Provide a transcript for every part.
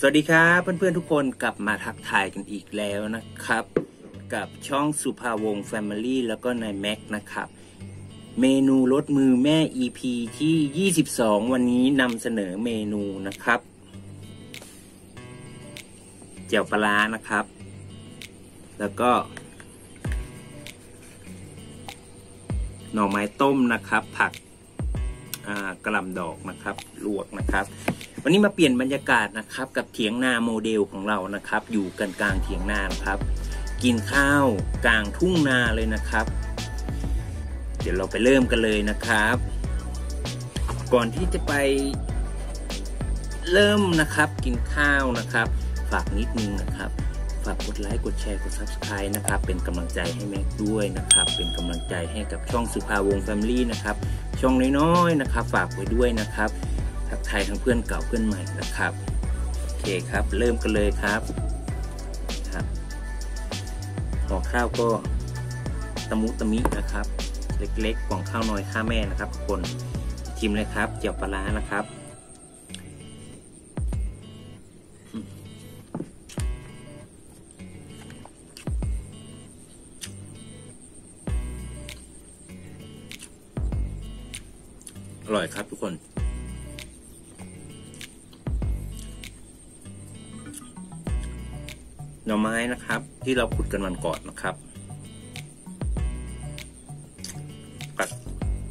สวัสดีครับเพื่อนๆทุกคนกลับมาทักทายกันอีกแล้วนะครับ กับช่องสุภาวงศ์ Family แล้วก็นายแม็กนะครับ เมนูรสมือแม่ EP ที่ 22 วันนี้นำเสนอเมนูนะครับเจียวปลานะครับ แล้วก็ หน่อไม้ต้มนะครับ ผักกะหล่ำดอกนะครับ ลวกนะครับ วันนี้มาเปลี่ยนบรรยากาศนะครับ กับเถียงนาโมเดลของเรานะครับ อยู่กันกลางเถียงนานะครับ กินข้าวกลางทุ่งนาเลยนะครับ เดี๋ยวเราไปเริ่มกันเลยนะครับ ก่อนที่จะไปเริ่มนะครับกินข้าวนะครับ ฝากนิดนึงนะครับฝากกดไลค์กดแชร์กด Subscribe นะครับ เป็นกำลังใจให้แม็กด้วยนะครับ เป็นกำลังใจให้กับช่องสุภาวงศ์แฟมิลี่นะครับ ช่องน้อยๆนะครับ ฝากไว้ด้วยนะครับ ทักทายทั้งเพื่อนเก่าเพื่อนใหม่นะครับ โอเคครับ เริ่มกันเลยครับครับห่อข้าวก็ตะมุตะมินะครับ เล็กๆกล่องข้าวน้อยข้าแม่นะครับทุกคนชิมเลยครับเจียวปลานะครับอร่อยครับทุกคน หน่อไม้นะครับ ที่เราขุดกันวันก่อนนะครับกัด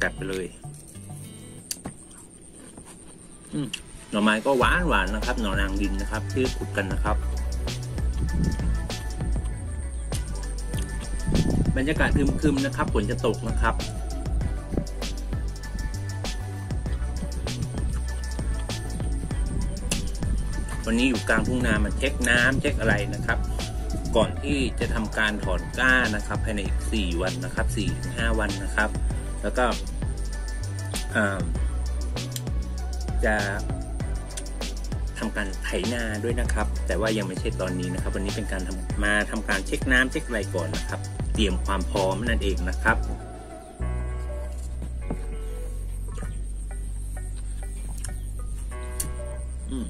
กัดไปเลยหน่อไม้ก็หวานหวานนะครับ หน่อนางดินนะครับ ที่ขุดกันนะครับ บรรยากาศคึมๆนะครับฝนจะตกนะครับวันนี้อยู่กลางทุ่งนามาเช็คน้ำเช็คอะไรนะครับ ก่อนที่จะทำการถอนก้านะครับภายในอีกสี่วันนะครับสี่ห้าวันนะครับ แล้วก็จะทำการไถนาด้วยนะครับ แต่ว่ายังไม่ใช่ตอนนี้นะครับ วันนี้เป็นการทำมาทำการเช็คน้ำเช็คอะไรก่อนนะครับ เตรียมความพร้อมนั่นเองนะครับ อืม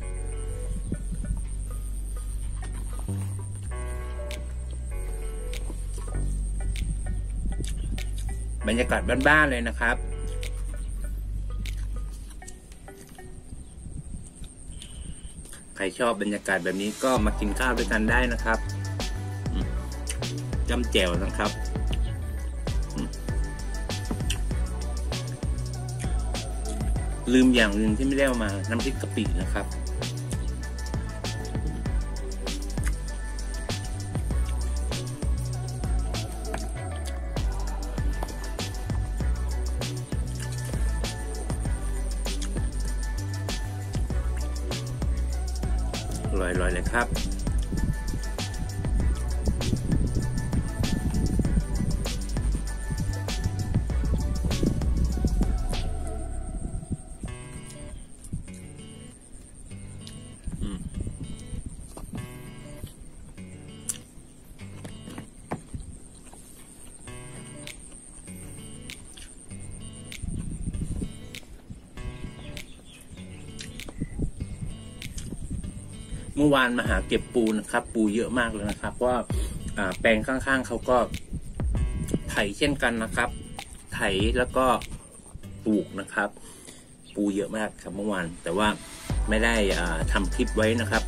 บรรยากาศบ้านๆเลยนะครับ ใครชอบบรรยากาศแบบนี้ก็มากินข้าวด้วยกันได้นะครับจำแจ่วนะครับลืมอย่างหนึ่งที่ไม่ได้เอามา น้ำพริกกะปินะครับ อยๆเลยครับ เมื่อวานมาหาเก็บปูนะครับ ปูเยอะมากเลยนะครับเพราะว่าแปลงข้างๆเขาก็ไถเช่นกันนะครับ ไถแล้วก็ปลูกนะครับ ปูเยอะมากครับเมื่อวาน แต่ว่าไม่ได้ทำคลิปไว้นะครับ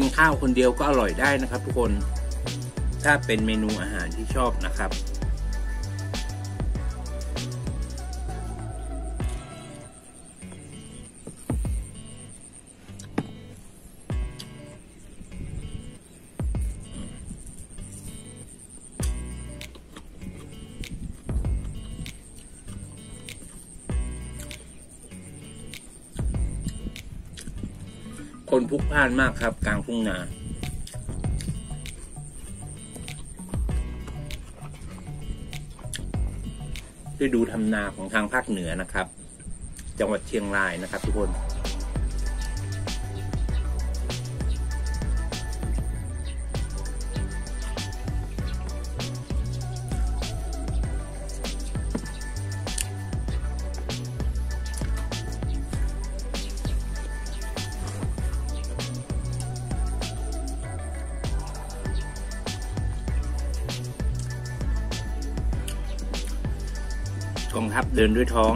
กินข้าวคนเดียวก็อร่อยได้นะครับ ทุกคนถ้าเป็นเมนูอาหารที่ชอบนะครับ คนพุกพ่านมากครับ กลางทุ่งนาฤดูทำนาของทางภาคเหนือนะครับ จังหวัดเชียงรายนะครับทุกคน กองทัพเดินด้วยท้อง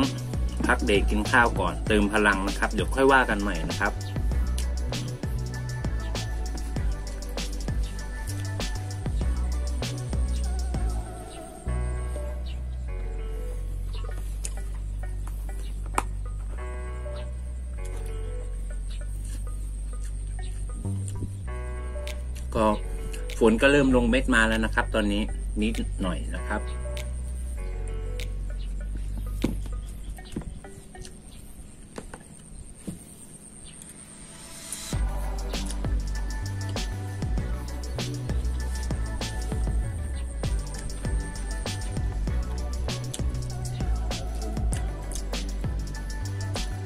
พักเด็กกินข้าวก่อน เติมพลังนะครับ เดี๋ยวค่อยว่ากันใหม่นะครับก็ฝนก็เริ่มลงเม็ดมาแล้วนะครับ ตอนนี้นิดหน่อยนะครับ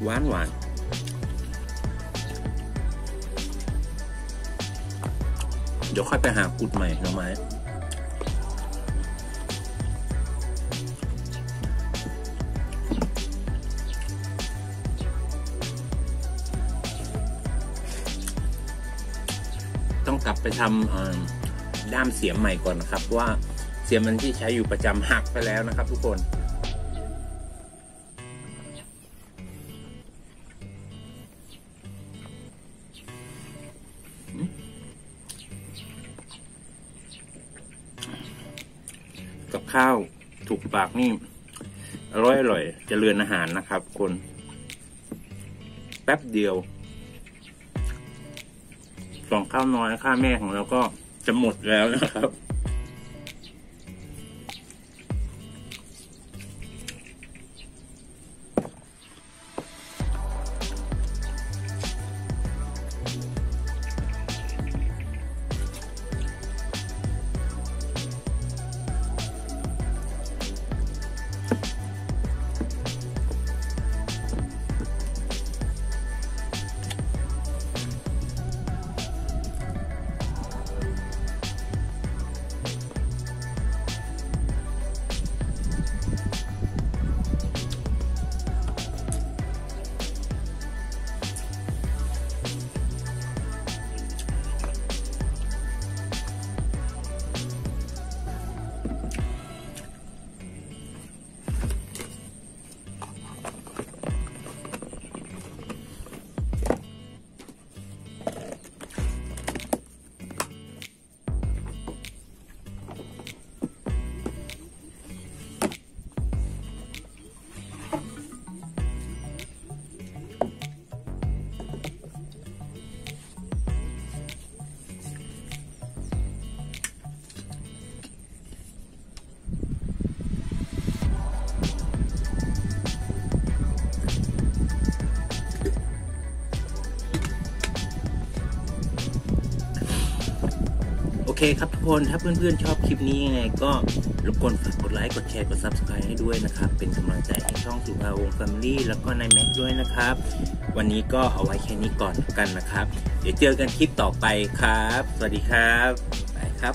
หวานหวานเดี๋ยวค่อยไปหากุดใหม่หน่อไม้ต้องกลับไปทำด้ามเสียมใหม่ก่อนนะครับ ว่าเสียมมันที่ใช้อยู่ประจำหักไปแล้วนะครับทุกคน กับข้าวถูกปากนี่อร่อยอร่อยเจะเรือนอาหารนะครับ คน แป๊บเดียวกล่องข้าวน้อยข้าแม่ของเราก็จะหมดแล้วนะครับ ครับทุกคนถ้าเพื่อนๆชอบคลิปนี้ยังไงก็รบกวนฝากกดไลค์กดแชร์กด Subscribe ให้ด้วยนะครับ เป็นกำลังใจให้ช่องสุภาวงศ์แฟมิลี่แล้วก็นายแม็กด้วยนะครับ วันนี้ก็เอาไว้แค่นี้ก่อนกันนะครับ เดี๋ยวเจอกันคลิปต่อไปครับ สวัสดีครับไปครับ